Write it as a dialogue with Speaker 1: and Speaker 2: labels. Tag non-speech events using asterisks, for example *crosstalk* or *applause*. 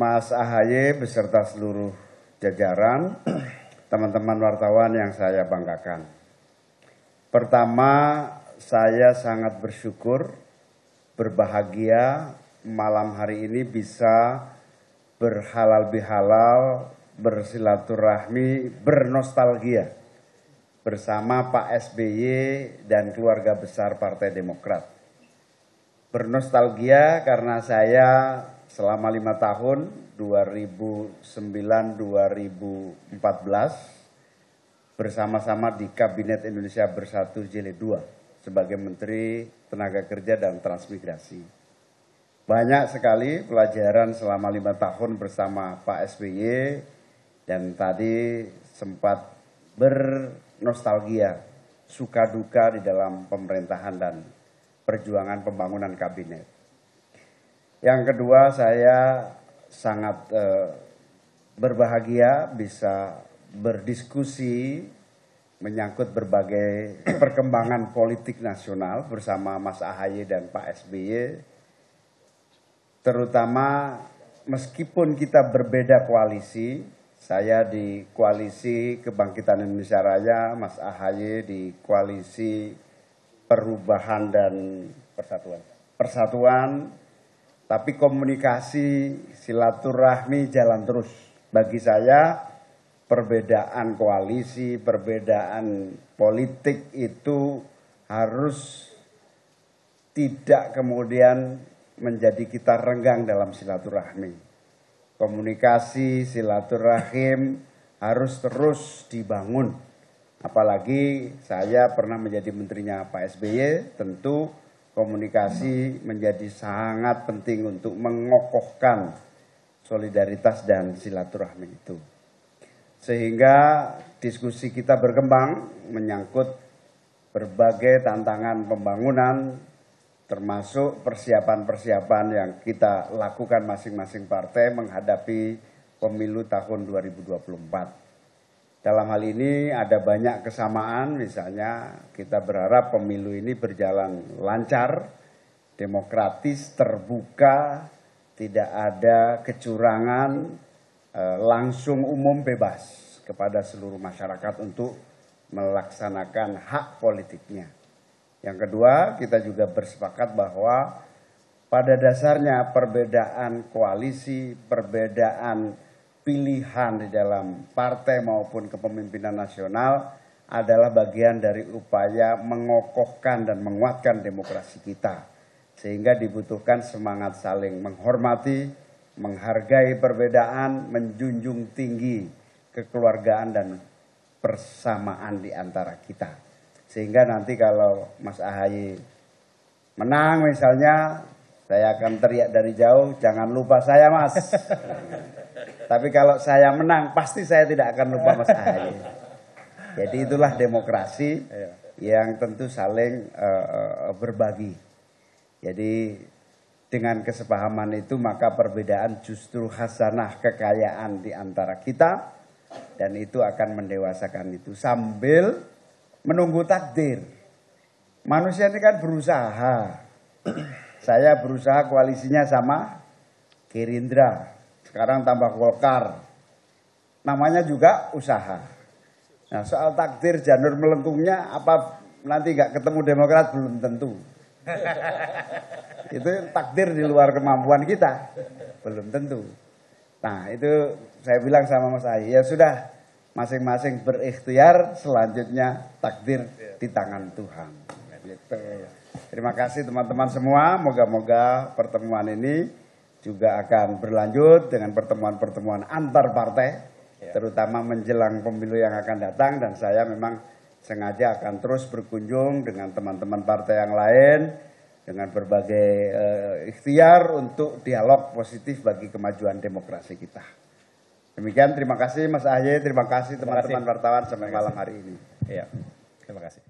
Speaker 1: Mas Ahaye beserta seluruh jajaran, *clears throat* teman-teman wartawan yang saya banggakan. Pertama, saya sangat bersyukur, berbahagia malam hari ini bisa berhalal bihalal, bersilaturahmi, bernostalgia bersama Pak SBY dan keluarga besar Partai Demokrat. Bernostalgia karena saya selama lima tahun 2009-2014 bersama-sama di Kabinet Indonesia Bersatu Jilid 2 sebagai Menteri Tenaga Kerja dan Transmigrasi. Banyak sekali pelajaran selama lima tahun bersama Pak SBY dan tadi sempat bernostalgia suka duka di dalam pemerintahan dan perjuangan pembangunan kabinet. Yang kedua saya sangat eh, berbahagia bisa berdiskusi menyangkut berbagai perkembangan politik nasional bersama Mas Ahaye dan Pak SBY. Terutama meskipun kita berbeda koalisi, saya di koalisi Kebangkitan Indonesia Raya, Mas Ahaye di koalisi Perubahan dan Persatuan. Persatuan tapi komunikasi silaturahmi jalan terus. Bagi saya perbedaan koalisi, perbedaan politik itu harus tidak kemudian menjadi kita renggang dalam silaturahmi. Komunikasi, silaturahim harus terus dibangun. Apalagi saya pernah menjadi menterinya Pak SBY, tentu komunikasi menjadi sangat penting untuk mengokohkan solidaritas dan silaturahmi itu. Sehingga diskusi kita berkembang menyangkut berbagai tantangan pembangunan termasuk persiapan-persiapan yang kita lakukan masing-masing partai menghadapi pemilu tahun 2024. Dalam hal ini ada banyak kesamaan, misalnya kita berharap pemilu ini berjalan lancar, demokratis, terbuka, tidak ada kecurangan, eh, langsung umum bebas kepada seluruh masyarakat untuk melaksanakan hak politiknya. Yang kedua, kita juga bersepakat bahwa pada dasarnya perbedaan koalisi, perbedaan pilihan di dalam partai maupun kepemimpinan nasional adalah bagian dari upaya mengokohkan dan menguatkan demokrasi kita. Sehingga dibutuhkan semangat saling menghormati, menghargai perbedaan, menjunjung tinggi kekeluargaan dan persamaan di antara kita. Sehingga nanti kalau Mas Ahaye menang misalnya, saya akan teriak dari jauh, jangan lupa saya mas. *laughs* Tapi kalau saya menang, pasti saya tidak akan lupa Mas Ahaye. *laughs* Jadi itulah demokrasi iya. yang tentu saling uh, berbagi. Jadi dengan kesepahaman itu maka perbedaan justru hasanah kekayaan di antara kita dan itu akan mendewasakan itu sambil menunggu takdir. Manusia ini kan berusaha. *clears throat* Saya berusaha koalisinya sama Gerindra. Sekarang tambah Golkar. Namanya juga usaha. Nah soal takdir janur melengkungnya apa nanti nggak ketemu Demokrat belum tentu. *laughs* itu takdir di luar kemampuan kita. Belum tentu. Nah itu saya bilang sama Mas Ayi, ya sudah masing-masing berikhtiar selanjutnya takdir di tangan Tuhan. Gitu. Terima kasih teman-teman semua, moga-moga pertemuan ini juga akan berlanjut dengan pertemuan-pertemuan antar partai, ya. terutama menjelang pemilu yang akan datang dan saya memang sengaja akan terus berkunjung dengan teman-teman partai yang lain dengan berbagai uh, ikhtiar untuk dialog positif bagi kemajuan demokrasi kita. Demikian, terima kasih Mas Ahy, terima kasih teman-teman wartawan sampai malam hari ini.
Speaker 2: Iya, terima kasih.